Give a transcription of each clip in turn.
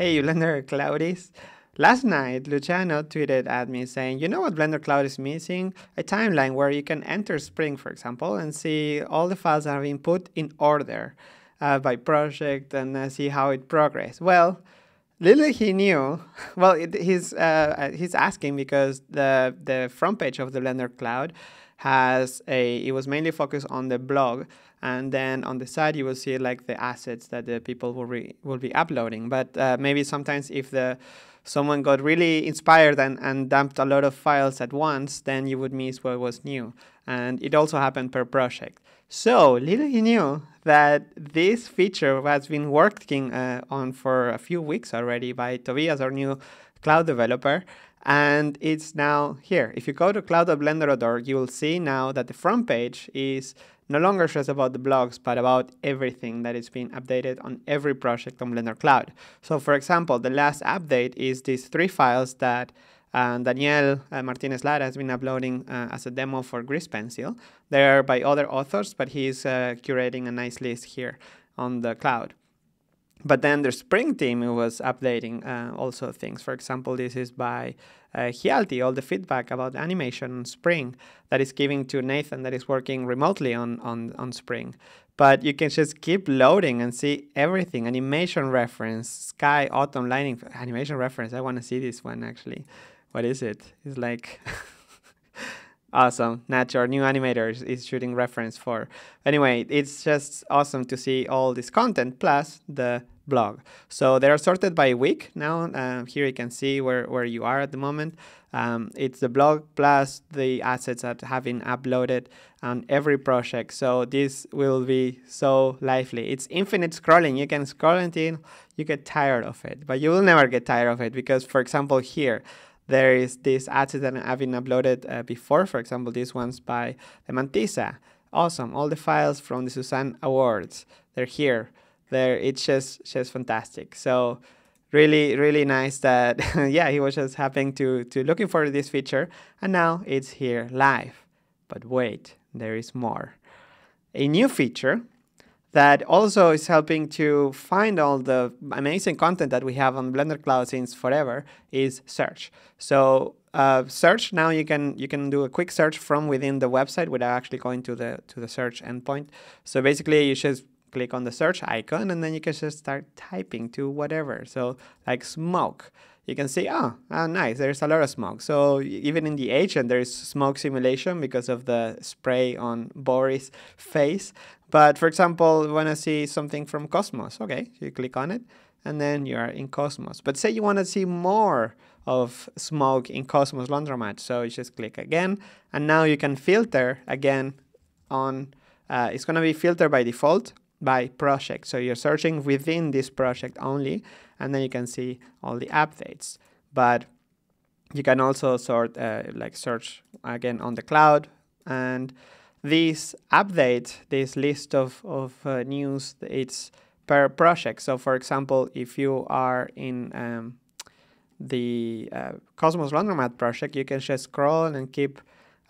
Hey, Blender Cloudis. Last night, Luciano tweeted at me saying, You know what Blender Cloud is missing? A timeline where you can enter Spring, for example, and see all the files that have been put in order uh, by project and uh, see how it progressed. Well, little he knew. Well, it, he's uh, uh, he's asking because the the front page of the Blender Cloud has a. It was mainly focused on the blog, and then on the side you will see like the assets that the people will re, will be uploading. But uh, maybe sometimes if the someone got really inspired and, and dumped a lot of files at once, then you would miss what was new. And it also happened per project. So little he knew that this feature has been working uh, on for a few weeks already by Tobias, our new cloud developer. And it's now here. If you go to cloud.blender.org, you will see now that the front page is no longer just about the blogs, but about everything that is being updated on every project on Blender Cloud. So for example, the last update is these three files that uh, Daniel uh, Martinez Lara has been uploading uh, as a demo for Grease Pencil. They're by other authors, but he's uh, curating a nice list here on the cloud. But then the Spring team was updating uh, also things. For example, this is by uh, Hjalti, all the feedback about animation on Spring that is giving to Nathan that is working remotely on, on, on Spring. But you can just keep loading and see everything. Animation reference, sky, autumn, lighting, animation reference. I want to see this one actually. What is it? It's like... awesome. Nature, new animator is shooting reference for. Anyway, it's just awesome to see all this content plus the blog. So they are sorted by week now. Uh, here you can see where, where you are at the moment. Um, it's the blog plus the assets that have been uploaded on every project. So this will be so lively. It's infinite scrolling. You can scroll until you get tired of it, but you will never get tired of it because, for example, here, there is this asset that I've been uploaded uh, before. For example, this one's by the Mantisa. Awesome. All the files from the Suzanne Awards. They're here there. It's just just fantastic. So really really nice that yeah he was just happening to to looking for this feature and now it's here live. But wait, there is more. A new feature that also is helping to find all the amazing content that we have on Blender Cloud since forever is search. So uh, search now you can you can do a quick search from within the website without actually going to the to the search endpoint. So basically you just click on the search icon and then you can just start typing to whatever. So like smoke, you can see, oh, oh, nice, there's a lot of smoke. So even in the agent, there is smoke simulation because of the spray on Boris' face. But for example, want to see something from Cosmos, okay, you click on it and then you are in Cosmos. But say you want to see more of smoke in Cosmos Laundromat, so you just click again, and now you can filter again on, uh, it's going to be filtered by default by project. So you're searching within this project only, and then you can see all the updates. But you can also sort uh, like search again on the cloud and this update, this list of, of uh, news, it's per project. So for example, if you are in um, the uh, Cosmos Laundromat project, you can just scroll and keep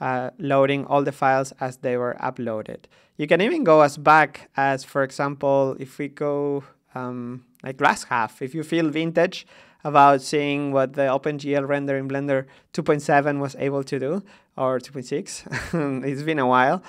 uh, loading all the files as they were uploaded. You can even go as back as, for example, if we go um, like last half, if you feel vintage about seeing what the OpenGL render in Blender 2.7 was able to do, or 2.6, it's been a while,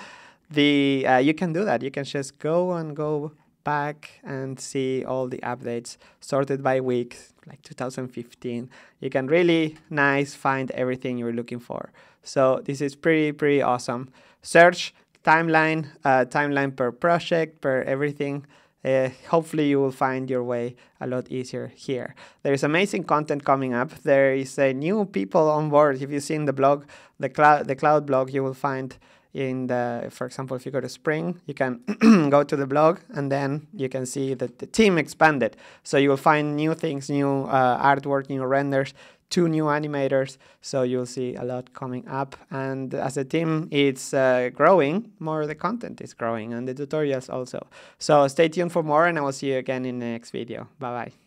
the uh, you can do that. You can just go and go back and see all the updates sorted by week, like 2015. You can really nice find everything you're looking for. So this is pretty, pretty awesome. Search timeline, uh, timeline per project, per everything. Uh, hopefully you will find your way a lot easier here. There's amazing content coming up. There is a new people on board. If you've seen the blog, the cloud, the cloud blog, you will find in the, for example, if you go to Spring, you can go to the blog and then you can see that the team expanded. So you will find new things, new uh, artwork, new renders, two new animators. So you'll see a lot coming up. And as a team, it's uh, growing. More the content is growing and the tutorials also. So stay tuned for more and I will see you again in the next video. Bye bye.